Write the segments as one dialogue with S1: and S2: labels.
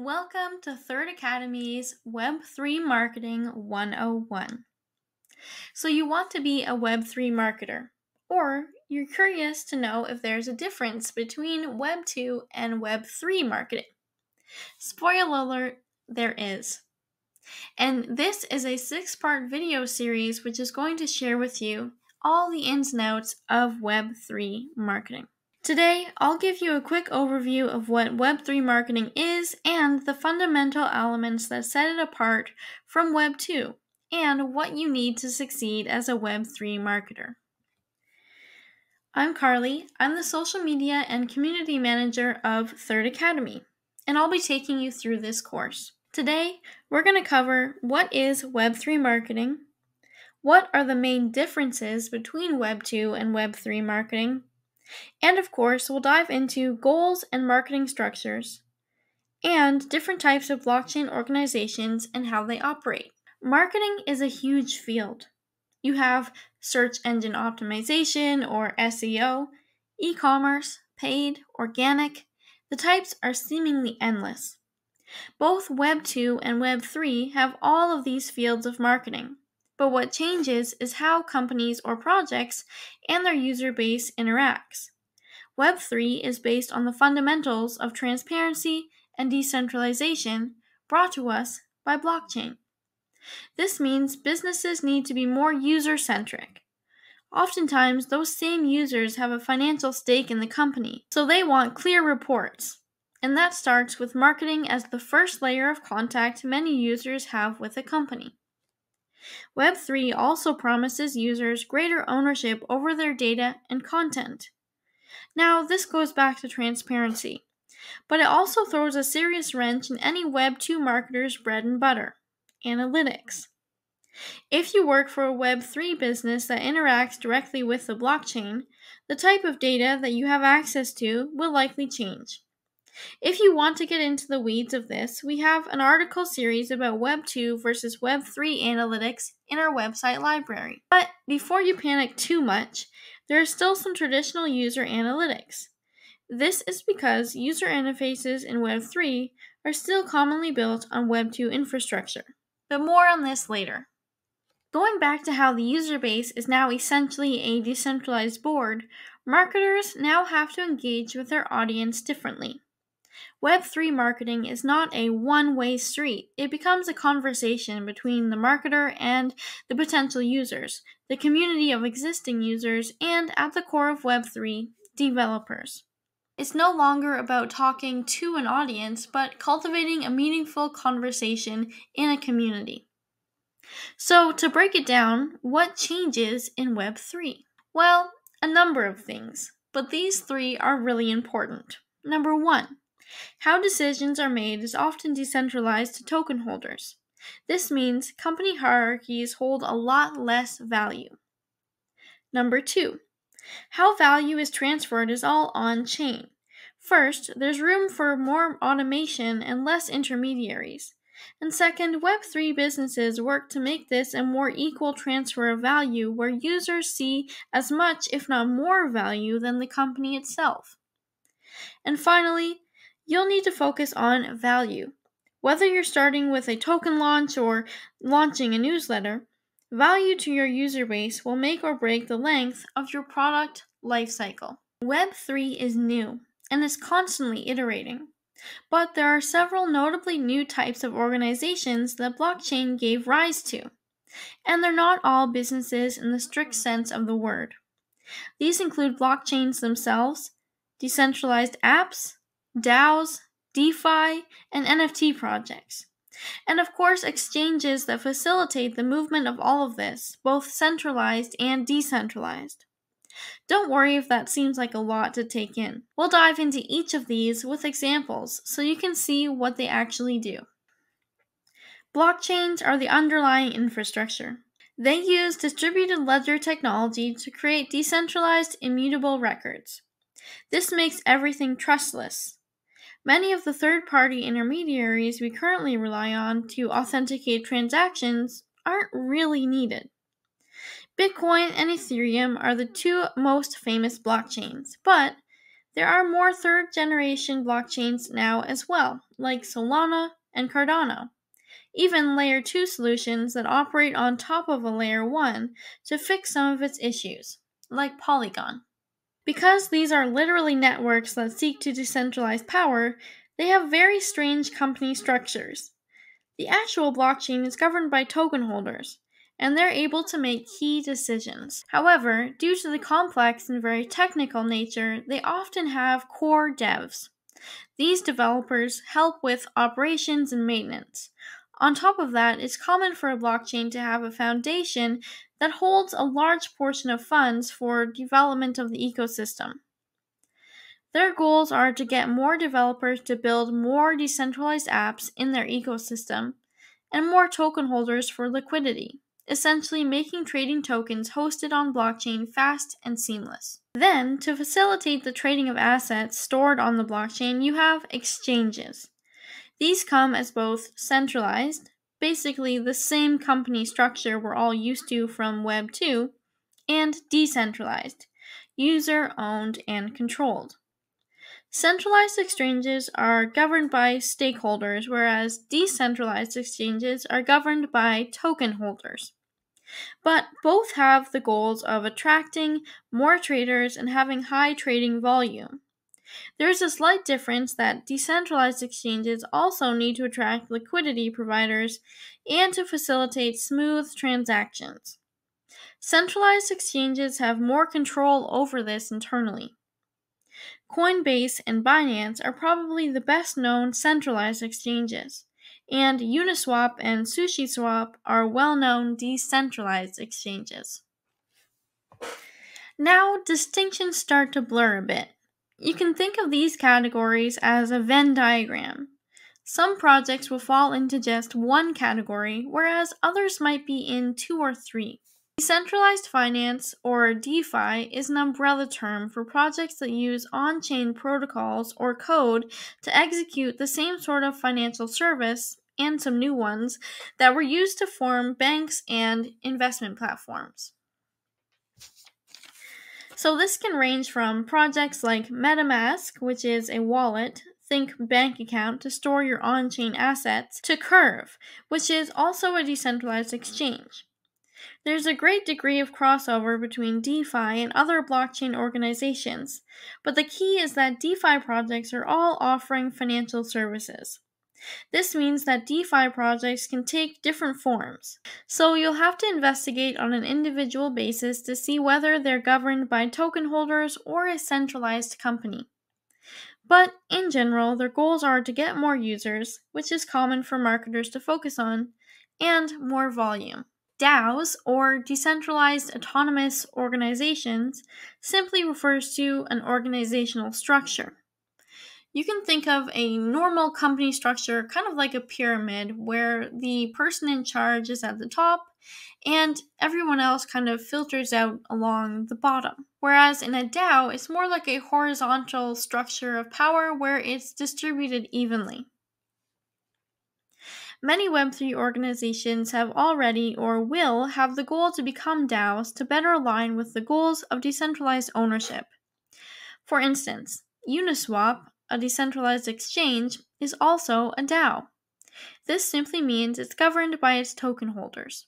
S1: Welcome to Third Academy's Web3 Marketing 101. So, you want to be a Web3 marketer, or you're curious to know if there's a difference between Web2 and Web3 marketing. Spoiler alert, there is. And this is a six part video series which is going to share with you all the ins and outs of Web3 marketing. Today, I'll give you a quick overview of what Web3 marketing is and the fundamental elements that set it apart from Web2, and what you need to succeed as a Web3 marketer. I'm Carly. I'm the social media and community manager of Third Academy, and I'll be taking you through this course. Today, we're going to cover what is Web3 marketing, what are the main differences between Web2 and Web3 marketing, and of course, we'll dive into goals and marketing structures and different types of blockchain organizations and how they operate. Marketing is a huge field. You have search engine optimization or SEO, e commerce, paid, organic. The types are seemingly endless. Both Web 2 and Web 3 have all of these fields of marketing. But what changes is how companies or projects and their user base interacts. Web3 is based on the fundamentals of transparency and decentralization brought to us by blockchain. This means businesses need to be more user centric. Oftentimes, those same users have a financial stake in the company, so they want clear reports. And that starts with marketing as the first layer of contact many users have with a company. Web3 also promises users greater ownership over their data and content. Now, this goes back to transparency, but it also throws a serious wrench in any Web2 marketer's bread and butter analytics. If you work for a Web3 business that interacts directly with the blockchain, the type of data that you have access to will likely change. If you want to get into the weeds of this, we have an article series about Web 2 versus Web 3 analytics in our website library. But before you panic too much, there are still some traditional user analytics. This is because user interfaces in Web 3 are still commonly built on Web 2 infrastructure. But more on this later. Going back to how the user base is now essentially a decentralized board, marketers now have to engage with their audience differently. Web3 marketing is not a one way street. It becomes a conversation between the marketer and the potential users, the community of existing users, and at the core of Web3, developers. It's no longer about talking to an audience, but cultivating a meaningful conversation in a community. So, to break it down, what changes in Web3? Well, a number of things, but these three are really important. Number one, how decisions are made is often decentralized to token holders. This means company hierarchies hold a lot less value. Number two, how value is transferred is all on chain. First, there's room for more automation and less intermediaries. And second, Web3 businesses work to make this a more equal transfer of value where users see as much, if not more, value than the company itself. And finally, you'll need to focus on value. Whether you're starting with a token launch or launching a newsletter, value to your user base will make or break the length of your product lifecycle. Web3 is new and is constantly iterating. But there are several notably new types of organizations that blockchain gave rise to, and they're not all businesses in the strict sense of the word. These include blockchains themselves, decentralized apps, DAOs, DeFi, and NFT projects. And of course, exchanges that facilitate the movement of all of this, both centralized and decentralized. Don't worry if that seems like a lot to take in. We'll dive into each of these with examples so you can see what they actually do. Blockchains are the underlying infrastructure. They use distributed ledger technology to create decentralized, immutable records. This makes everything trustless, Many of the third party intermediaries we currently rely on to authenticate transactions aren't really needed. Bitcoin and Ethereum are the two most famous blockchains, but There are more third generation blockchains now as well, like Solana and Cardano. Even layer 2 solutions that operate on top of a layer 1 to fix some of its issues, like Polygon. Because these are literally networks that seek to decentralize power, they have very strange company structures. The actual blockchain is governed by token holders, and they're able to make key decisions. However, due to the complex and very technical nature, they often have core devs. These developers help with operations and maintenance. On top of that, it's common for a blockchain to have a foundation that holds a large portion of funds for development of the ecosystem. Their goals are to get more developers to build more decentralized apps in their ecosystem and more token holders for liquidity, essentially making trading tokens hosted on blockchain fast and seamless. Then, to facilitate the trading of assets stored on the blockchain, you have exchanges. These come as both centralized, basically the same company structure we're all used to from Web 2, and decentralized, user owned and controlled. Centralized exchanges are governed by stakeholders, whereas decentralized exchanges are governed by token holders. But both have the goals of attracting more traders and having high trading volume. There is a slight difference that decentralized exchanges also need to attract liquidity providers and to facilitate smooth transactions. Centralized exchanges have more control over this internally. Coinbase and Binance are probably the best known centralized exchanges, and Uniswap and SushiSwap are well known decentralized exchanges. Now, distinctions start to blur a bit. You can think of these categories as a Venn diagram. Some projects will fall into just one category, whereas others might be in two or three. Decentralized finance, or DeFi, is an umbrella term for projects that use on chain protocols or code to execute the same sort of financial service, and some new ones, that were used to form banks and investment platforms. So this can range from projects like MetaMask, which is a wallet, think bank account to store your on chain assets, to Curve, which is also a decentralized exchange. There's a great degree of crossover between DeFi and other blockchain organizations, but the key is that DeFi projects are all offering financial services. This means that DeFi projects can take different forms, so you'll have to investigate on an individual basis to see whether they're governed by token holders or a centralized company. But in general, their goals are to get more users, which is common for marketers to focus on, and more volume. DAOs, or Decentralized Autonomous Organizations, simply refers to an organizational structure you can think of a normal company structure kind of like a pyramid where the person in charge is at the top and everyone else kind of filters out along the bottom. Whereas in a DAO, it's more like a horizontal structure of power where it's distributed evenly. Many Web3 organizations have already or will have the goal to become DAOs to better align with the goals of decentralized ownership. For instance, Uniswap, a decentralized exchange, is also a DAO. This simply means it's governed by its token holders.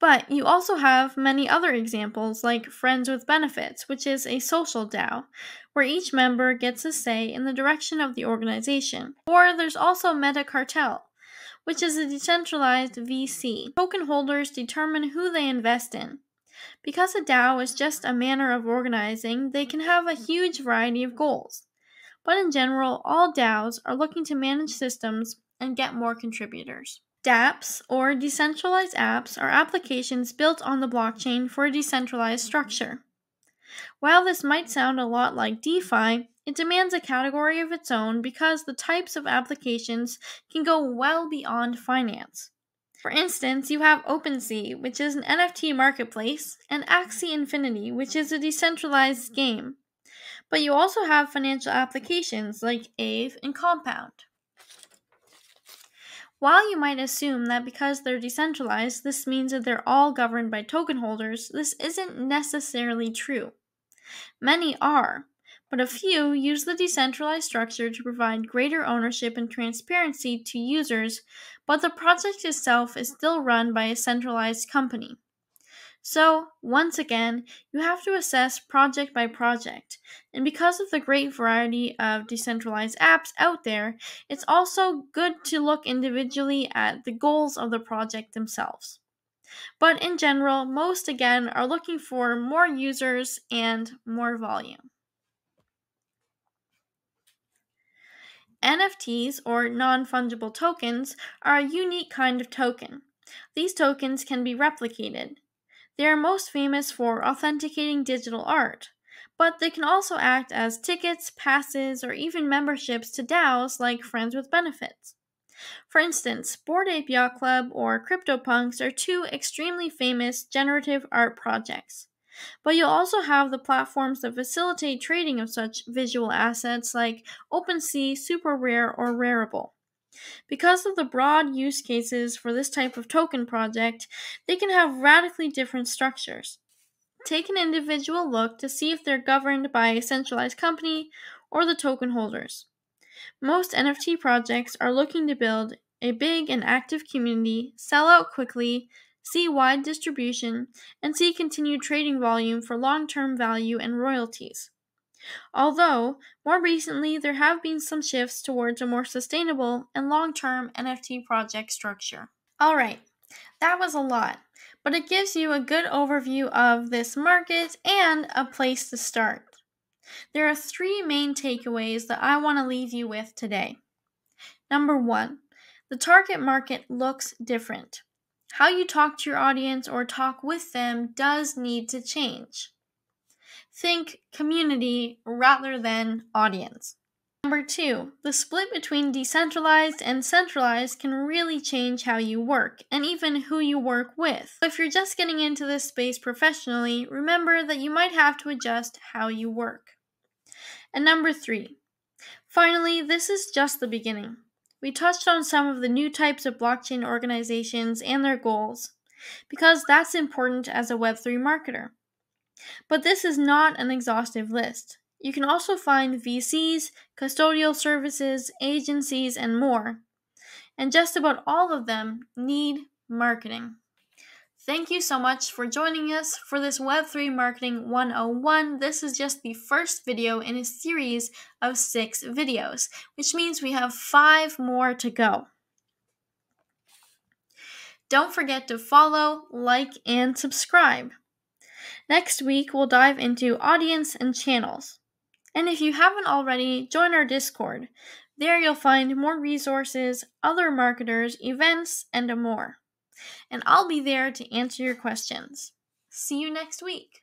S1: But you also have many other examples, like Friends with Benefits, which is a social DAO, where each member gets a say in the direction of the organization. Or there's also Meta Cartel, which is a decentralized VC. Token holders determine who they invest in. Because a DAO is just a manner of organizing, they can have a huge variety of goals but in general, all DAOs are looking to manage systems and get more contributors. dApps, or decentralized apps, are applications built on the blockchain for a decentralized structure. While this might sound a lot like DeFi, it demands a category of its own because the types of applications can go well beyond finance. For instance, you have OpenSea, which is an NFT marketplace, and Axie Infinity, which is a decentralized game but you also have financial applications like Aave and Compound. While you might assume that because they're decentralized, this means that they're all governed by token holders, this isn't necessarily true. Many are, but a few use the decentralized structure to provide greater ownership and transparency to users, but the project itself is still run by a centralized company. So, once again, you have to assess project by project. And because of the great variety of decentralized apps out there, it's also good to look individually at the goals of the project themselves. But in general, most again are looking for more users and more volume. NFTs, or non fungible tokens, are a unique kind of token. These tokens can be replicated. They are most famous for authenticating digital art, but they can also act as tickets, passes, or even memberships to DAOs like Friends with Benefits. For instance, Bored Ape Yacht Club or CryptoPunks are two extremely famous generative art projects. But you'll also have the platforms that facilitate trading of such visual assets like OpenSea, SuperRare, or Rarible. Because of the broad use cases for this type of token project, they can have radically different structures. Take an individual look to see if they're governed by a centralized company or the token holders. Most NFT projects are looking to build a big and active community, sell out quickly, see wide distribution, and see continued trading volume for long term value and royalties. Although, more recently, there have been some shifts towards a more sustainable and long term NFT project structure. Alright, that was a lot, but it gives you a good overview of this market and a place to start. There are three main takeaways that I want to leave you with today. Number one, the target market looks different. How you talk to your audience or talk with them does need to change. Think community rather than audience. Number two, the split between decentralized and centralized can really change how you work and even who you work with. If you're just getting into this space professionally, remember that you might have to adjust how you work. And number three, finally, this is just the beginning. We touched on some of the new types of blockchain organizations and their goals, because that's important as a Web3 marketer. But this is not an exhaustive list. You can also find VCs, custodial services, agencies, and more. And just about all of them need marketing. Thank you so much for joining us for this Web3 Marketing 101. This is just the first video in a series of six videos, which means we have five more to go. Don't forget to follow, like, and subscribe. Next week, we'll dive into audience and channels. And if you haven't already, join our Discord. There you'll find more resources, other marketers, events, and more. And I'll be there to answer your questions. See you next week.